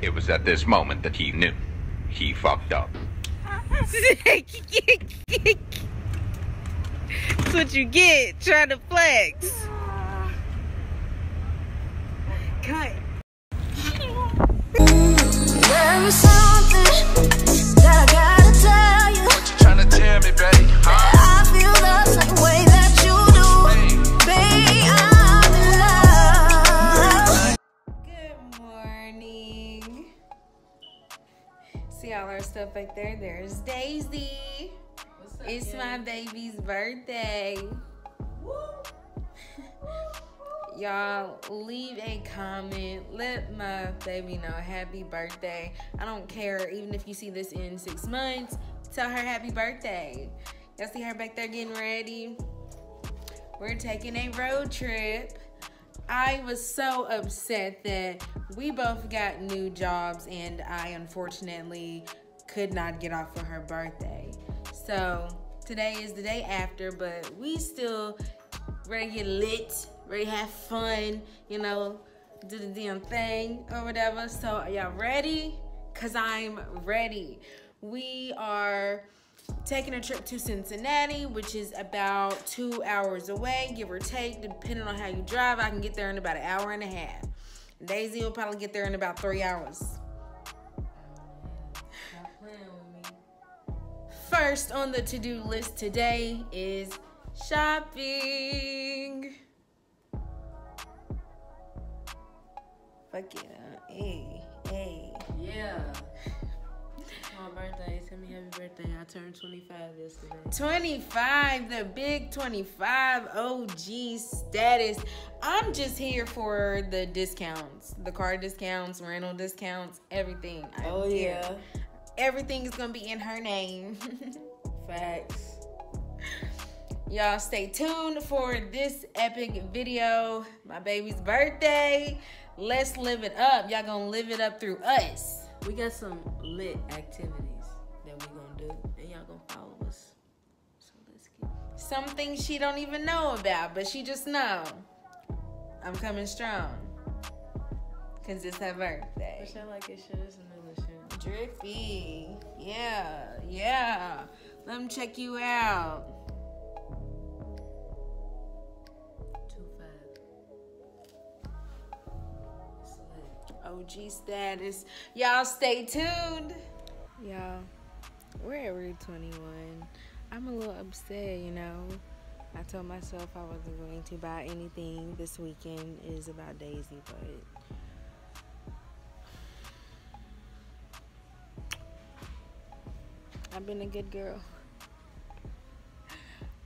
It was at this moment that he knew. He fucked up. That's what you get trying to flex. Cut. Stuff back there? There's Daisy. It's my baby's birthday. Y'all leave a comment. Let my baby know happy birthday. I don't care, even if you see this in six months, tell her happy birthday. Y'all see her back there getting ready? We're taking a road trip. I was so upset that we both got new jobs and I unfortunately could not get off for her birthday. So today is the day after, but we still ready to get lit, ready to have fun, you know, do the damn thing or whatever. So are y'all ready? Cause I'm ready. We are taking a trip to Cincinnati, which is about two hours away, give or take, depending on how you drive. I can get there in about an hour and a half. Daisy will probably get there in about three hours. First on the to do list today is shopping. Fuck yeah. Uh, hey, hey. Yeah. My birthday. Tell me happy birthday. I turned 25 yesterday. 25, the big 25 OG status. I'm just here for the discounts, the car discounts, rental discounts, everything. I Oh care. yeah. Everything is gonna be in her name. Facts. Y'all stay tuned for this epic video. My baby's birthday. Let's live it up. Y'all gonna live it up through us. We got some lit activities that we gonna do, and y'all gonna follow us. So let's get. Some things she don't even know about, but she just know. I'm coming strong. Cause it's her birthday. What y'all like it? Shit, it's another shit. Drippy. Yeah, yeah. Let them check you out. Two five. OG status. Y'all stay tuned. Y'all, we're at Rue 21. I'm a little upset, you know. I told myself I wasn't going to buy anything this weekend It is about Daisy, but been a good girl.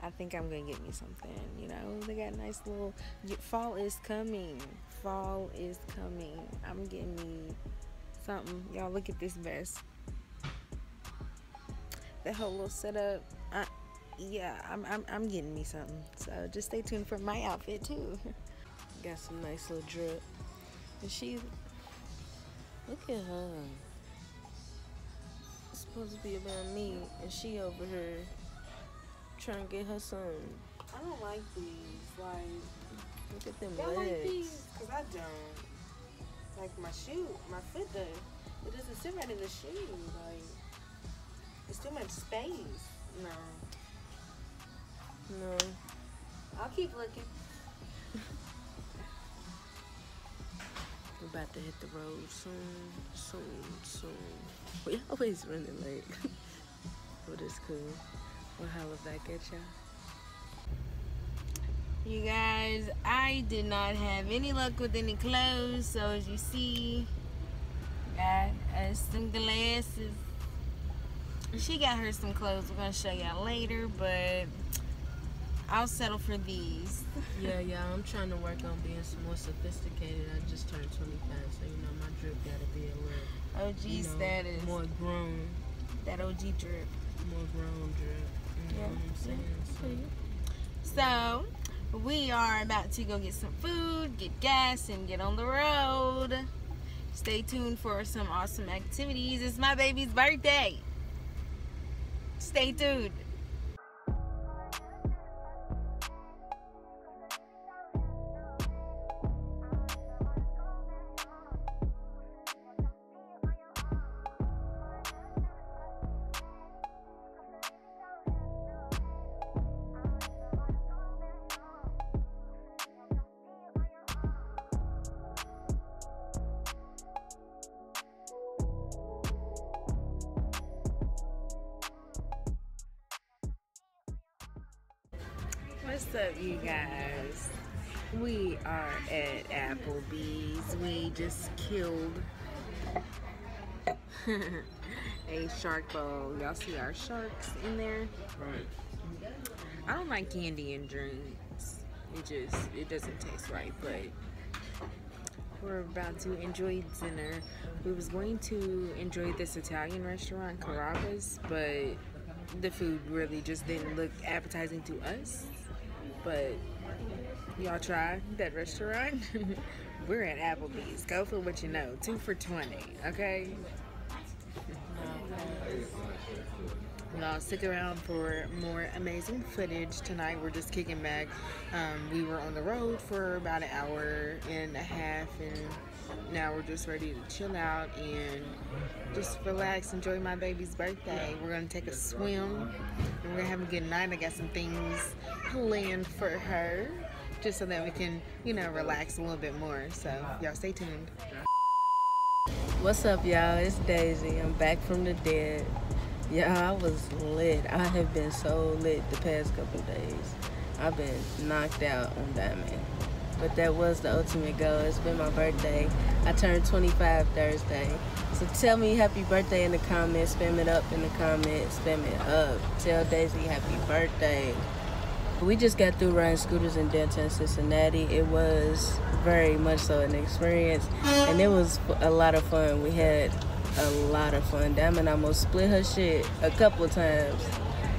I think I'm gonna get me something. You know, they got nice little. Fall is coming. Fall is coming. I'm getting me something. Y'all look at this vest. That whole little setup. I, yeah, I'm, I'm I'm getting me something. So just stay tuned for my outfit too. Got some nice little drip. And she. Look at her. Supposed to be about me, and she over here trying to get her son. I don't like these. Like Look at them y'all like legs. these? Cause I don't. Like my shoe, my foot does. It doesn't sit right in the shoe. Like it's too much space. No. No. I'll keep looking. We're about to hit the road soon, soon, soon. We always running late. but it's cool. We'll holla back at y'all. You guys, I did not have any luck with any clothes, so as you see, got us some glasses. She got her some clothes. We're gonna show y'all later, but I'll settle for these. Yeah, yeah, I'm trying to work on being some more sophisticated. I just turned 25, so you know my drip gotta be a little OG you know, status. more grown, That OG drip. more grown drip. You know Yeah, what I'm saying? So, So we are about to go get some food, get gas, and get on the road. Stay tuned for some awesome activities. It's my baby's birthday. Stay tuned. What's up, you guys? We are at Applebee's. We just killed a shark bowl. Y'all see our sharks in there? Right. I don't like candy and drinks. It just it doesn't taste right, but we're about to enjoy dinner. We was going to enjoy this Italian restaurant, Carrabba's, but the food really just didn't look appetizing to us. But y'all try that restaurant. we're at Applebee's. Go for what you know. Two for twenty. Okay. Y'all stick around for more amazing footage tonight. We're just kicking back. Um, we were on the road for about an hour and a half, and now we're just ready to chill out and just relax, enjoy my baby's birthday. We're gonna take a swim, and we're gonna have a good night. I got some things planned for her, just so that we can, you know, relax a little bit more. So y'all stay tuned. What's up, y'all? It's Daisy. I'm back from the dead. Yeah, I was lit. I have been so lit the past couple days. I've been knocked out on Diamond. But that was the ultimate goal. It's been my birthday. I turned 25 Thursday. So tell me happy birthday in the comments. Spam it up in the comments. Spam it up. Tell Daisy happy birthday. We just got through riding scooters in downtown Cincinnati. It was very much so an experience, and it was a lot of fun. We had a lot of fun. Diamond almost split her shit a couple times.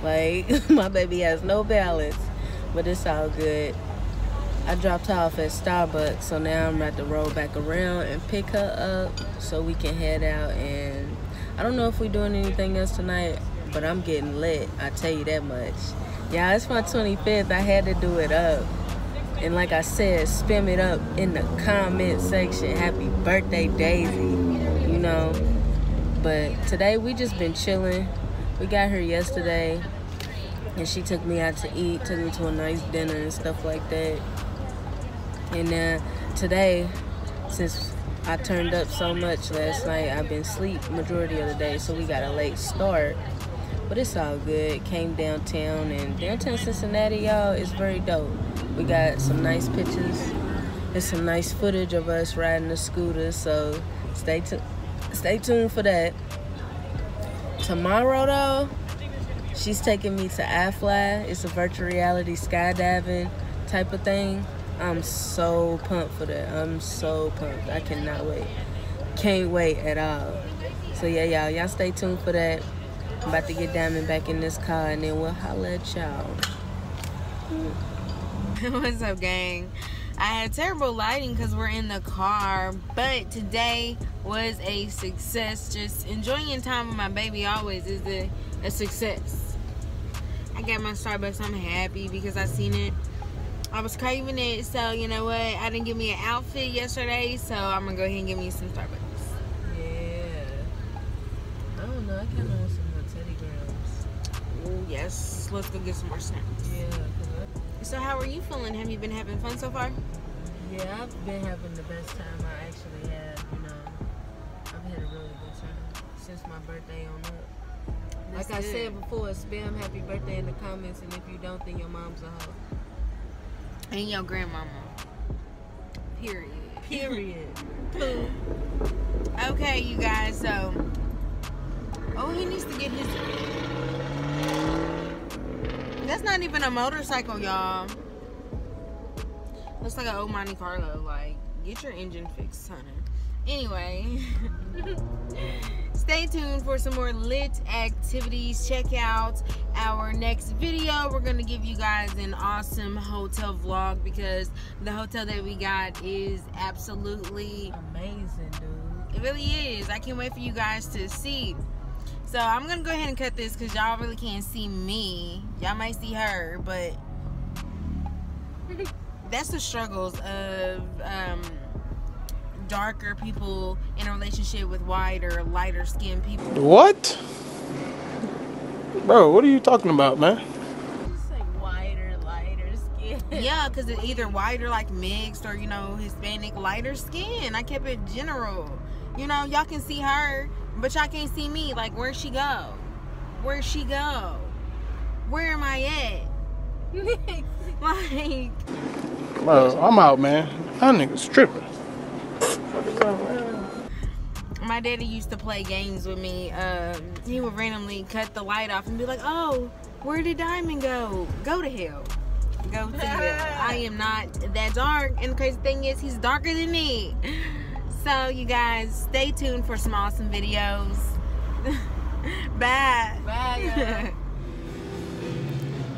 Like, my baby has no balance, but it's all good. I dropped her off at Starbucks, so now I'm about to roll back around and pick her up so we can head out. And I don't know if we're doing anything else tonight, but I'm getting lit. I tell you that much. Yeah, it's my 25th. I had to do it up. And like I said, spam it up in the comment section. Happy birthday, Daisy. You know. But today we just been chilling. We got here yesterday, and she took me out to eat, took me to a nice dinner and stuff like that. And then today, since I turned up so much last night, I've been asleep majority of the day, so we got a late start. But it's all good. Came downtown, and downtown Cincinnati, y'all, is very dope. We got some nice pictures and some nice footage of us riding the scooter. So stay tuned. Stay tuned for that. Tomorrow, though, she's taking me to iFly. It's a virtual reality skydiving type of thing. I'm so pumped for that. I'm so pumped. I cannot wait. Can't wait at all. So yeah, y'all, y'all stay tuned for that. I'm about to get Diamond back in this car and then we'll holla at y'all. What's up, gang? I had terrible lighting because we're in the car, but today was a success. Just enjoying time with my baby always is a, a success. I got my Starbucks. I'm happy because I seen it. I was craving it, so you know what? I didn't give me an outfit yesterday, so I'm gonna go ahead and give me some Starbucks. Yeah. I don't know. I kind of want some more Teddy Grahams. Oh yes, let's go get some more snacks. Yeah. So how are you feeling? Have you been having fun so far? Yeah, I've been having the best time I actually have. You know, I've had a really good time since my birthday on up. That's like I good. said before, spam happy birthday in the comments, and if you don't, then your mom's a hoe. And your grandmama. Period. Period. Okay, you guys, so Oh, he needs to get his That's not even a motorcycle, y'all. Looks like an old Monte Carlo. Like, get your engine fixed, honey. Anyway, stay tuned for some more lit activities. Check out our next video. We're gonna give you guys an awesome hotel vlog because the hotel that we got is absolutely Amazing, dude. it really is. I can't wait for you guys to see. So I'm gonna go ahead and cut this because y'all really can't see me. Y'all might see her, but that's the struggles of um, darker people in a relationship with whiter, lighter skinned people. What? Bro, what are you talking about, man? Just say whiter, lighter skin. Yeah, because it's either white or like mixed or, you know, Hispanic, lighter skin. I kept it general. You know, y'all can see her, but y'all can't see me. Like, where'd she go? Where'd she go? Where am I at? like, Bro, I'm out, man. That nigga's tripping. my daddy used to play games with me. Um, he would randomly cut the light off and be like, "Oh, where did Diamond go? Go to hell. Go to hell. I am not that dark." And the crazy thing is, he's darker than me. So you guys, stay tuned for some awesome videos. Bye. Bye,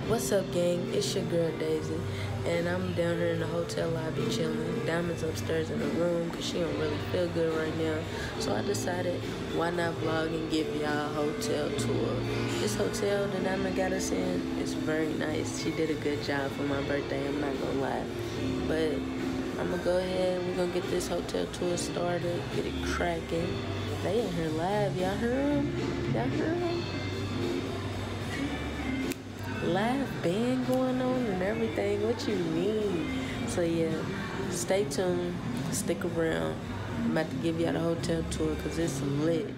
What's up, gang? It's your girl Daisy, and I'm down here in the hotel lobby chilling. Diamond's upstairs in the room because she don't really feel good right now. So I decided, why not vlog and give y'all a hotel tour? This hotel that Diamond got us in is very nice. She did a good job for my birthday. I'm not gonna lie, but I'm gonna go ahead. We're gonna get this hotel tour started, get it cracking. They in here live. Y'all heard them? Y'all heard them? live band going on and everything. What you mean? So yeah, stay tuned, stick around. I'm about to give y'all the hotel tour because it's lit.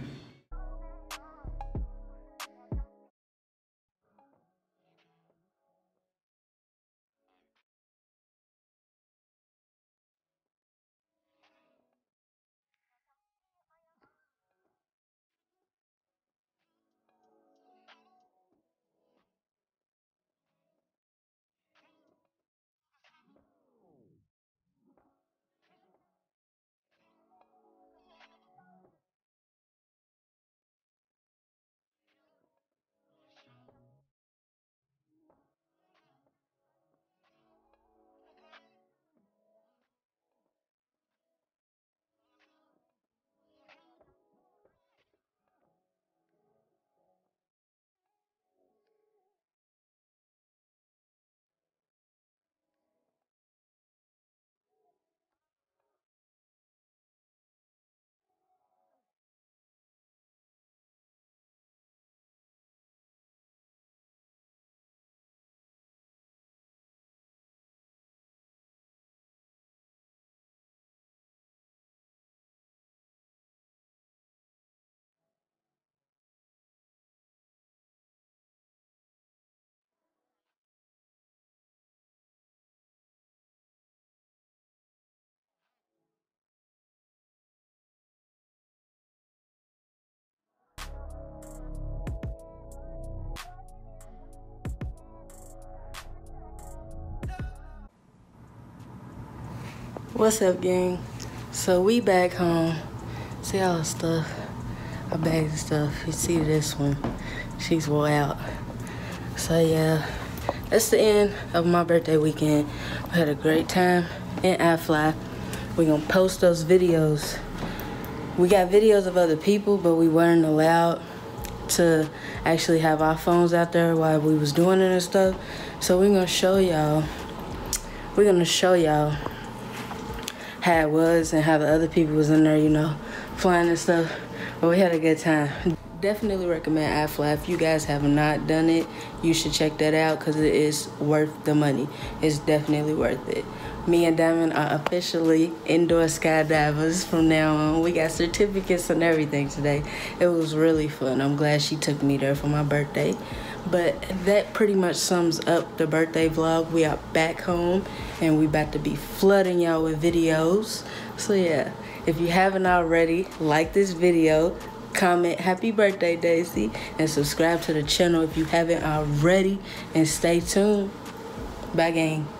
What's up, gang? So we back home. See all the stuff. Our bags and stuff. You see this one. She's wore out. So yeah, that's the end of my birthday weekend. We had a great time in iFly. We're gonna post those videos. We got videos of other people, but we weren't allowed to actually have our phones out there while we was doing it and stuff. So we're gonna show y'all. We're gonna show y'all it was and how the other people was in there, you know, flying and stuff. But we had a good time. Definitely recommend iFly. If you guys have not done it, you should check that out because it is worth the money. It's definitely worth it. Me and Diamond are officially indoor skydivers from now on. We got certificates and everything today. It was really fun. I'm glad she took me there for my birthday. But that pretty much sums up the birthday vlog. We are back home and we about to be flooding y'all with videos. So yeah, if you haven't already, like this video, comment happy birthday Daisy and subscribe to the channel if you haven't already and stay tuned. Bye gang.